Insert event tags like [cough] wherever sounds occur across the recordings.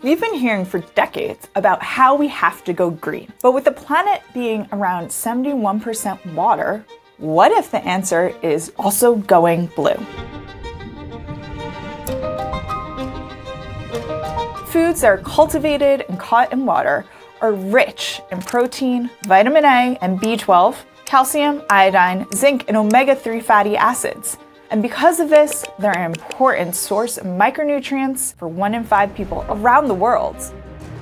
We've been hearing for decades about how we have to go green. But with the planet being around 71% water, what if the answer is also going blue? Foods that are cultivated and caught in water are rich in protein, vitamin A and B12, calcium, iodine, zinc, and omega 3 fatty acids. And because of this, they're an important source of micronutrients for one in five people around the world.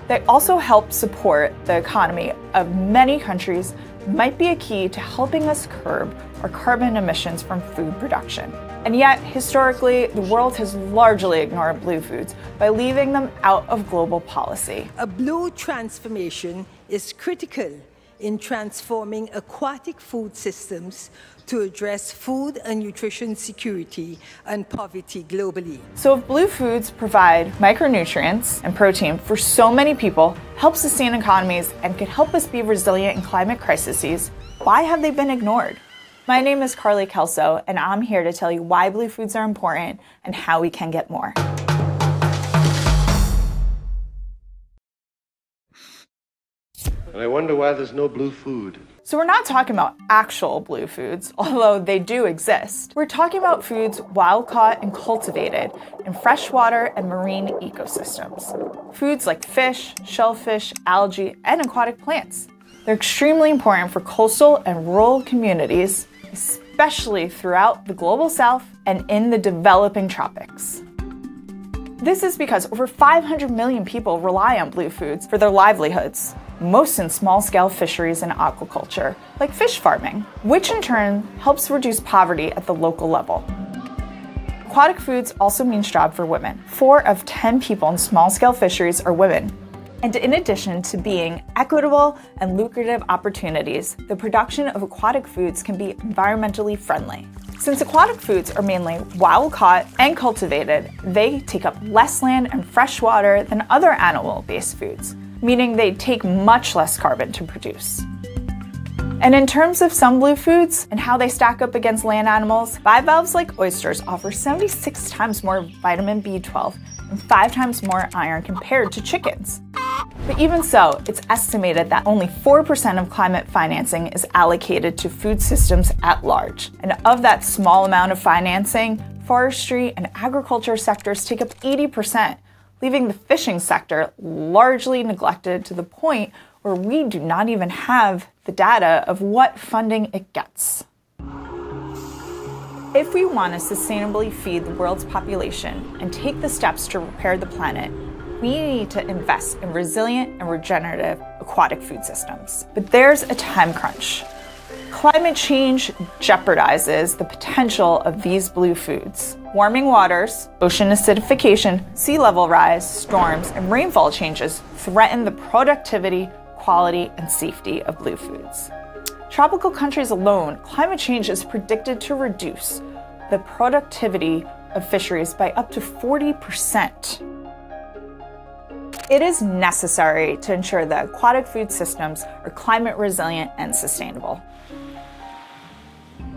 They also help support the economy of many countries, might be a key to helping us curb our carbon emissions from food production. And yet, historically, the world has largely ignored blue foods by leaving them out of global policy. A blue transformation is critical in transforming aquatic food systems to address food and nutrition security and poverty globally. So if blue foods provide micronutrients and protein for so many people, help sustain economies, and could help us be resilient in climate crises, why have they been ignored? My name is Karly Kelso, and I'm here to tell you why blue foods are important and how we can get more. And I wonder why there's no blue food. So we're not talking about actual blue foods, [laughs] although they do exist. We're talking about foods wild caught and cultivated in freshwater and marine ecosystems. Foods like fish, shellfish, algae, and aquatic plants. They're extremely important for coastal and rural communities, especially throughout the global south and in the developing tropics. This is because over 500 million people rely on blue foods for their livelihoods, most in small scale fisheries and aquaculture, like fish farming, which in turn helps reduce poverty at the local level. Aquatic foods also means job for women. Four of 10 people in small scale fisheries are women. And in addition to being equitable and lucrative opportunities, the production of aquatic foods can be environmentally friendly. Since aquatic foods are mainly wild caught and cultivated, they take up less land and fresh water than other animal based foods, meaning they take much less carbon to produce. And in terms of some blue foods and how they stack up against land animals, bivalves like oysters offer 76 times more vitamin B12 and 5 times more iron compared to chickens. But even so, it's estimated that only 4% of climate financing is allocated to food systems at large. And of that small amount of financing, forestry and agriculture sectors take up 80%, leaving the fishing sector largely neglected to the point where we do not even have the data of what funding it gets. If we want to sustainably feed the world's population and take the steps to repair the planet, we need to invest in resilient and regenerative aquatic food systems. But there's a time crunch. Climate change jeopardizes the potential of these blue foods. Warming waters, ocean acidification, sea level rise, storms, and rainfall changes threaten the productivity, quality, and safety of blue foods. Tropical countries alone, climate change is predicted to reduce the productivity of fisheries by up to 40 percent. It is necessary to ensure that aquatic food systems are climate resilient and sustainable.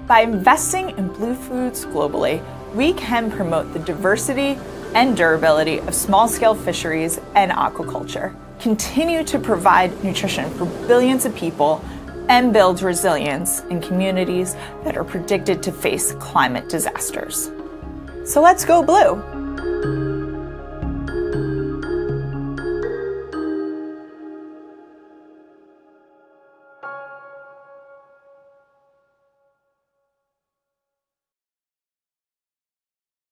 By investing in blue foods globally, we can promote the diversity and durability of small scale fisheries and aquaculture, continue to provide nutrition for billions of people, and build resilience in communities that are predicted to face climate disasters. So let's go blue!